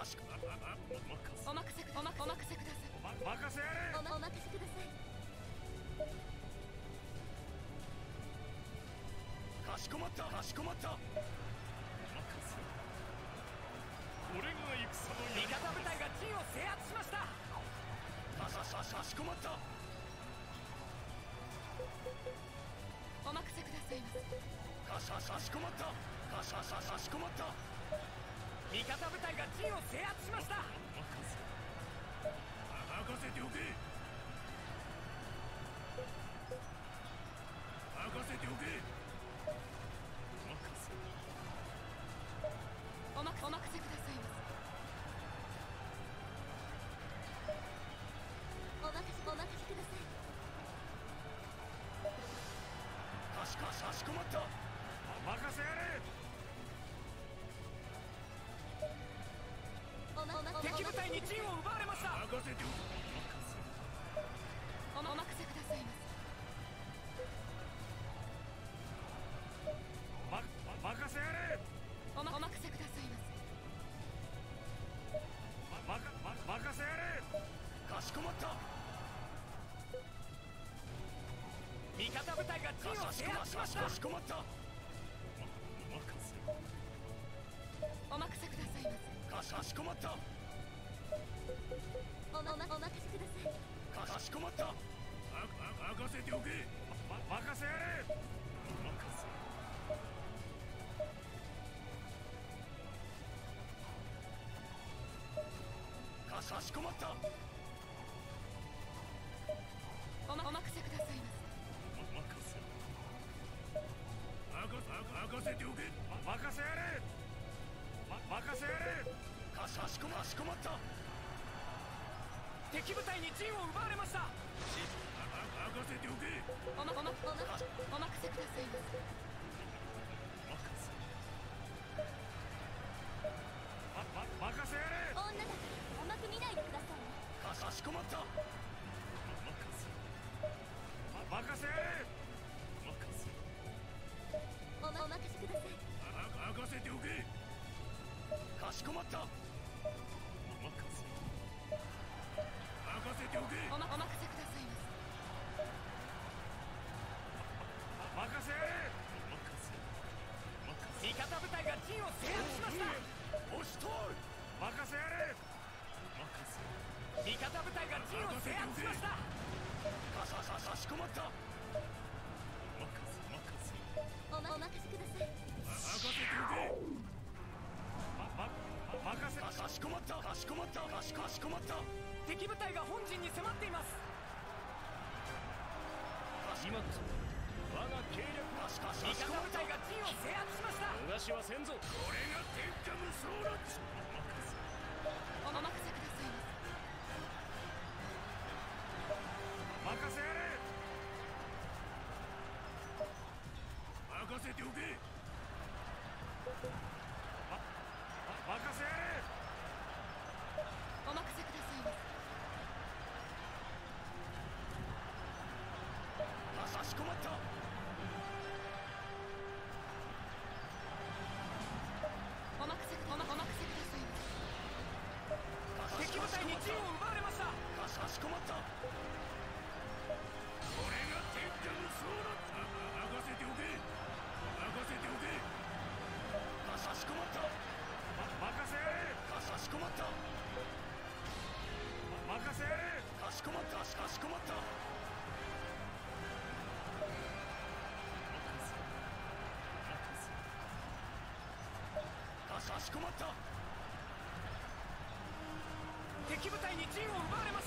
確かしくああお任せくおまお任せくださいお任せやれお,、お任せくださいかしこまったかしこまった任せ。これが戦の味方部隊が陣を制圧しましたかさささしこまったお任せくださいませ。かささしこまったかさささしこまった味方部隊が陣を制圧しました。任せておけ。敵部隊に陣を奪われました。任せてお任せくださいまま、ま、任せやれ。せおまお任せくださいまま、まか、ま、任せやれ。かしこまった。味方部隊が陣を制圧しました。かしこまった。せお任せくださいませ。かさしこまったおまお任せください。かしこまったま、ま、任せておけ。ま、ま、任せやれ。かさしこまったしこましこまった。敵部隊に陣を奪われました。任せておけせおまおまおまお任せくださいを制圧しました。押し通る任せやれ味方部隊が陣を制圧しました。かさささしこまったせ。おまお任せ。ください任せ。ておけま、ま、任せ。かさしこまったかしこまったかしかしこまった敵部隊が本陣に迫っています今こそ我が計略かしかし味方部隊が陣を制圧しました。逃しはせんぞ。これが天下無双の地お任せくださいま任せ。やれ任せておけま、ま、任せやれせお任せくださいしこまった。敵部隊に陣を奪われま